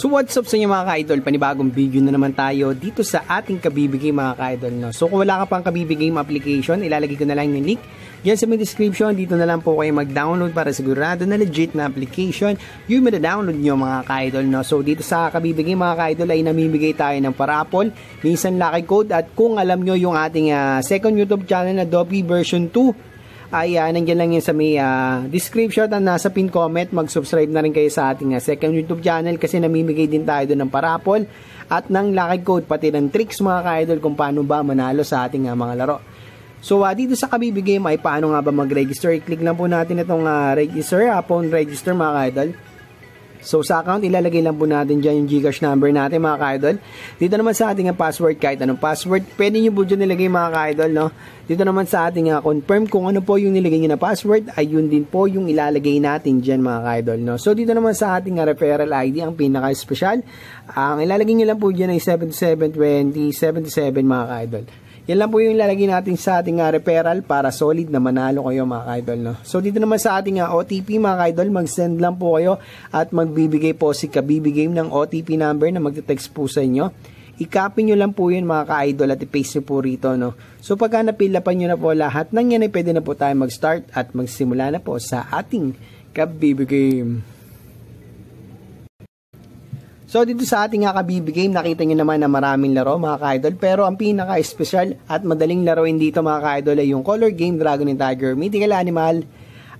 So what's up sa inyo mga ka-idol? Panibagong video na naman tayo dito sa ating kabibigay mga ka-idol. No? So kung wala ka pang kabibigay application, ilalagay ko na lang yung link Diyan sa may description, dito na lang po kayo mag-download para sigurado na legit na application yung mada-download nyo mga ka-idol. No? So dito sa kabibigay mga ka-idol ay namimigay tayo ng parapol, minsan lucky code at kung alam nyo yung ating uh, second YouTube channel na Adobe version 2, ay uh, nandiyan lang yun sa may uh, description at nasa pin comment. Mag-subscribe na rin kayo sa ating uh, second YouTube channel kasi namimigay din tayo doon ng parapol at ng lucky code pati ng tricks mga ka-idol kung paano ba manalo sa ating uh, mga laro. So uh, dito sa kabibigay ay paano nga ba mag-register? I-click lang po natin itong uh, register, upon register mga ka-idol. So sa account, ilalagay lang po natin dyan yung Gcash number natin mga ka-idol. Dito naman sa ating password, kahit anong password, pwede nyo po dyan nilagay mga ka-idol. No? Dito naman sa ating uh, confirm kung ano po yung nilagay nyo na password, ay yun din po yung ilalagay natin dyan mga ka-idol. No? So dito naman sa ating uh, referral ID, ang pinaka-special, ang ilalagay nyo lang po dyan ay 772077 mga ka-idol. Yan lang po yung ilalagay natin sa ating uh, referral para solid na manalo kayo mga ka-idol. No? So dito naman sa ating uh, OTP mga ka-idol, mag-send lang po kayo at magbibigay po si kabibigay ng OTP number na magte-text po sa inyo. I-copy nyo lang po yun mga ka-idol at i-paste nyo po rito. No? So pagka napilapan nyo na po lahat ng yan ay pwede na po tayo mag-start at magsimula na po sa ating kabibigay. So dito sa ating uh, Kabibi game, nakita nyo naman na maraming laro mga ka-idol. Pero ang pinaka-special at madaling laruin dito mga ka-idol ay yung color game Dragon and Tiger, Mythical Animal,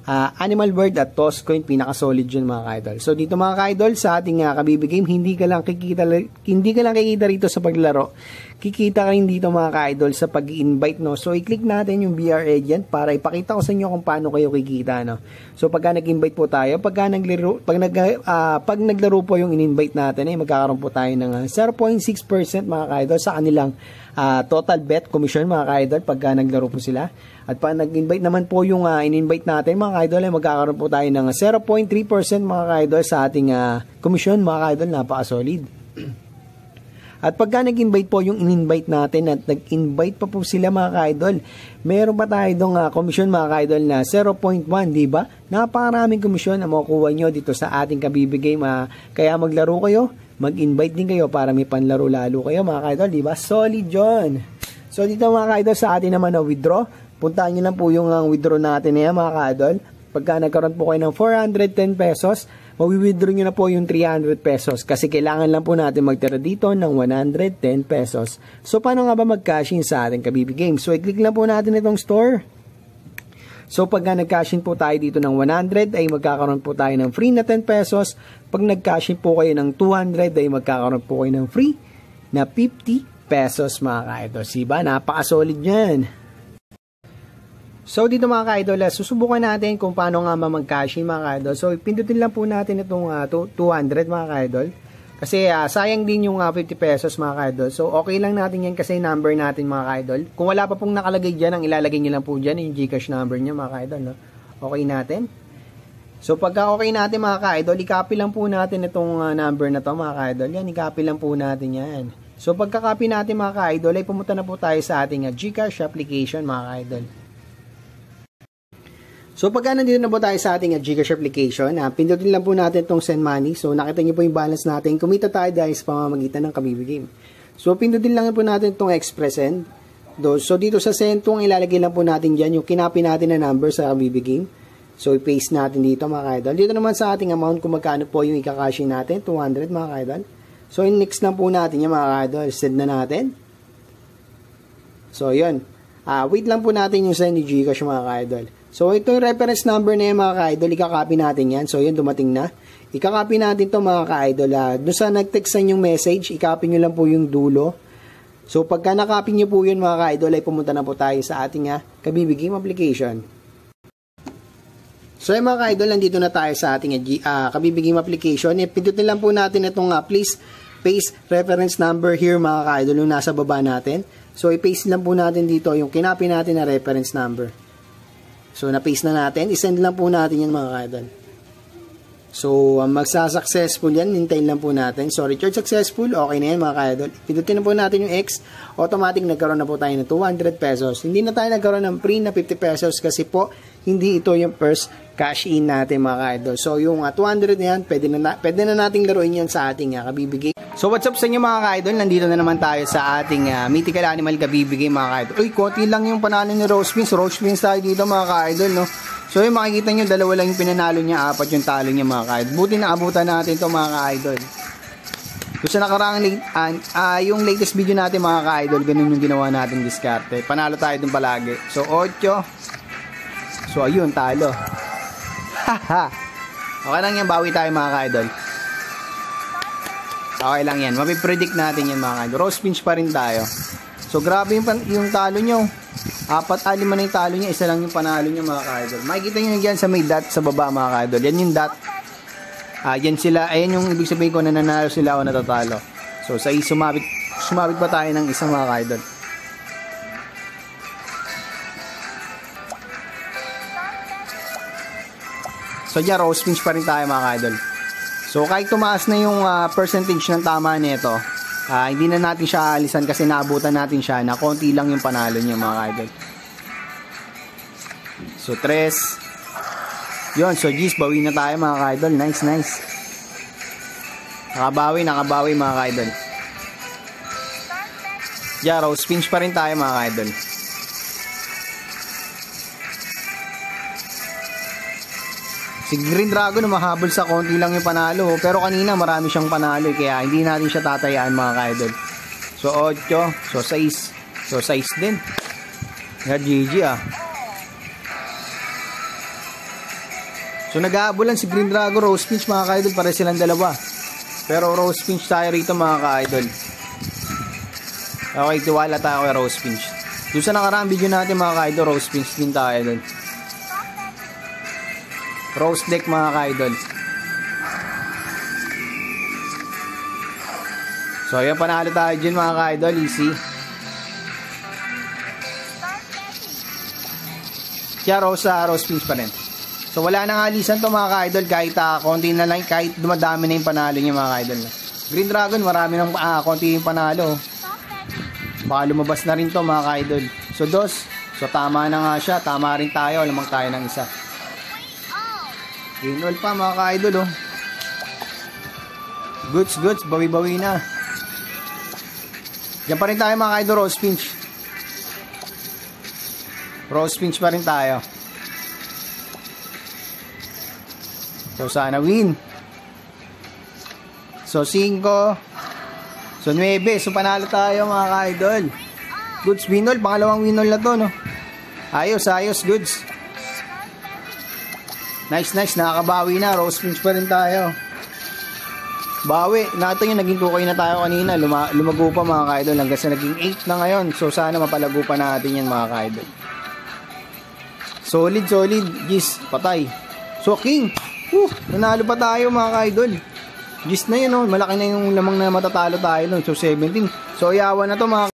uh, Animal World at Toss Coin, pinaka-solid yun mga ka-idol. So dito mga ka-idol, sa ating uh, Kabibi game, hindi ka lang kikita, hindi ka lang kikita rito sa paglaro kikita ka rin dito mga ka-idol sa pag-invite no. So i-click natin yung BR agent para ipakita ko sa inyo kung paano kayo kikita no. So pagka nag-invite po tayo, pagka naglaro pag nag uh, pag naglaro po yung in-invite natin eh, magkakaroon po tayo ng 0.6% mga ka-idol sa kanilang uh, total bet commission mga ka-idol pagka naglaro po sila. At pag nag-invite naman po yung uh, in-invite natin mga ka-idol ay magkakaroon po tayo ng 0.3% mga ka-idol sa ating uh, commission mga ka-idol napaka-solid. At pagka nag-invite po yung in-invite natin at nag-invite pa po sila mga ka-idol, meron pa tayo dong uh, komisyon mga ka-idol na 0.1, di ba? Napakaraming komisyon na makukuha nyo dito sa ating kabibigay. Uh, kaya maglaro kayo, mag-invite din kayo para may panlaro lalo kayo mga ka-idol, di ba? Solid yun. So dito mga ka-idol sa atin naman na withdraw, puntahan nyo lang po yung uh, withdraw natin na yan mga ka-idol. Pagka nagkaroon po kayo ng 410 pesos, mawi-withdraw nyo na po yung 300 pesos kasi kailangan lang po natin magtira dito ng 110 pesos. So, paano nga ba mag-cash in sa ating Kabibi Games? So, i-click lang po natin itong store. So, pag nag-cash in po tayo dito ng 100, ay magkakaroon po tayo ng free na 10 pesos. Pag nag-cash in po kayo ng 200, ay magkakaroon po kayo ng free na 50 pesos mga ka-idol. Diba? Napaka-solid yan. So dito mga ka-idol, ah, susubukan natin kung paano nga mamag-cashing mga ka-idol. So pindutin lang po natin itong uh, ah, 200 mga ka-idol. Kasi uh, sayang din yung uh, 50 pesos mga ka-idol. So okay lang natin yan kasi number natin mga ka-idol. Kung wala pa pong nakalagay dyan, ang ilalagay nyo lang po dyan yung Gcash number nyo mga ka-idol. No? Okay natin. So pagka okay natin mga ka-idol, i-copy lang po natin itong uh, number na to mga ka-idol. Yan, i-copy lang po natin yan. So pagka-copy natin mga ka-idol, ay pumunta na po tayo sa ating uh, Gcash application mga ka-idol. So pagka nandito na po tayo sa ating uh, Gcash application, uh, pindutin lang po natin itong send money. So nakita niyo po yung balance natin. Kumita tayo dahil sa pamamagitan ng Kabibi Game. So pindutin lang po natin itong express send. So dito sa send itong ilalagay lang po natin dyan yung kinapi natin na number sa Kabibi Game. So i-paste natin dito mga kaidol. Dito naman sa ating amount kung magkano po yung ikakashing natin, 200 mga kaidol. So in-next lang po natin yung mga kaidol. Send na natin. So yun. Uh, wait lang po natin yung send ni Gcash mga kaidol. So, ito yung reference number na yan mga ka-idol. Ikakopy natin yan. So, yun, dumating na. Ikakopy natin to mga ka-idol. Ah. Doon sa nag-textan yung message, ikopy nyo lang po yung dulo. So, pagka nakopy nyo po yun mga ka-idol, ay pumunta na po tayo sa ating ah, kabibigim application. So, yung mga ka-idol, nandito na tayo sa ating uh, kabibigim application. E, pindutin lang po natin itong uh, please paste reference number here mga ka-idol, yung nasa baba natin. So, i-paste lang po natin dito yung kinopy natin na reference number. So, na-paste na natin. I-send lang po natin yan mga kaidol. So, ang magsa-successful yan, hintayin lang po natin. So, Richard successful, okay na yan mga ka-idol. Pindutin na po natin yung X, automatic nagkaroon na po tayo ng 200 pesos. Hindi na tayo nagkaroon ng free na 50 pesos kasi po, hindi ito yung first cash in natin mga ka-idol. So, yung uh, 200 na yan, pwede na, na, pwede na nating laruin yan sa ating uh, kabibigay. So, what's up sa inyo mga ka-idol? Nandito na naman tayo sa ating uh, mythical animal kabibigay mga ka-idol. Uy, konti lang yung panalo ni Rose Beans. Rose Beans tayo dito mga ka-idol, no? So yung makikita nyo, dalawa lang yung pinanalo niya, apat yung talo niya mga ka-idol. Buti na abutan natin to mga ka-idol. So sa nakaraang uh, uh, yung latest video natin mga ka-idol, ganun yung ginawa natin diskarte. Panalo tayo dun palagi. So 8. So ayun, talo. Haha. okay lang yan, bawi tayo mga ka-idol. Okay lang yan. Mapipredict natin yan mga ka-idol. Rose pinch pa rin tayo. So grabe yung, yung talo nyo. Apat, ah, lima na yung talo niya, isa lang yung panalo niya mga ka-idol. Makikita nyo yan sa may dot sa baba mga ka-idol. Yan yung dot. Ah, yan sila, ayan yung ibig sabihin ko na nanalo sila o natatalo. So sa sumabit, sumabit pa tayo ng isang mga ka-idol. So dyan, rose pinch pa rin tayo mga ka-idol. So kahit tumaas na yung uh, percentage ng tama nito, uh, hindi na natin siya alisan kasi naabutan natin siya na konti lang yung panalo niya mga idol. So 3. Yun, so G's, bawi na tayo mga idol. Nice, nice. Nakabawi, nakabawi mga idol. Yeah, rose pinch pa rin tayo mga idol. Si Green Dragon mahabol sa konti lang yung panalo. Pero kanina marami siyang panalo. Kaya hindi natin siya tatayaan mga ka-idol. So 8. So 6. So 6 din. Nga GG ah. So nag-aabulan si Green Dragon, Rose Pinch mga ka-idol. Pare silang dalawa. Pero Rose Pinch tayo rito mga ka-idol. Okay, tiwala tayo kay Rose Pinch. Doon sa nakaraang video natin mga ka-idol, Rose Pinch din tayo doon. Rose deck mga ka-idol. So, ayan panalo tayo dyan mga ka-idol. Easy. Kaya Rose, uh, Rose Pinch pa rin. So, wala nang alisan to mga ka-idol. Kahit uh, konti na lang, kahit dumadami na yung panalo niya mga ka-idol. Green Dragon, marami nang uh, konti yung panalo. Baka lumabas na rin to mga ka-idol. So, dos. So, tama na nga siya. Tama rin tayo. Lamang tayo ng isa. Green pa mga ka-idol oh. Goods, goods. Bawi-bawi na. Diyan pa rin tayo mga ka-idol. Rose pinch. Rose pinch pa rin tayo. So sana win. So 5. So 9. So panalo tayo mga ka-idol. Goods winol. Pangalawang winol na to no. Ayos, ayos. Goods. Nice, nice. Nakakabawi na. Rose pinch pa rin tayo. Bawi. Natin yung naging tukay na tayo kanina. Luma, lumago pa mga ka-idol. Hanggang sa naging 8 na ngayon. So, sana mapalago pa natin yan mga ka-idol. Solid, solid. Gis, patay. So, king. Woo, nanalo pa tayo mga ka-idol. Gis na yun, oh. malaki na yung lamang na matatalo tayo nun. So, 17. So, yawan na to mga